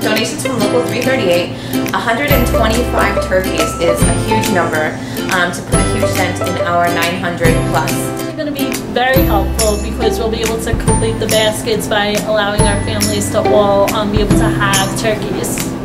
Donations from Local 338, 125 turkeys is a huge number um, to put a huge dent in our 900 plus. It's going to be very helpful because we'll be able to complete the baskets by allowing our families to all um, be able to have turkeys.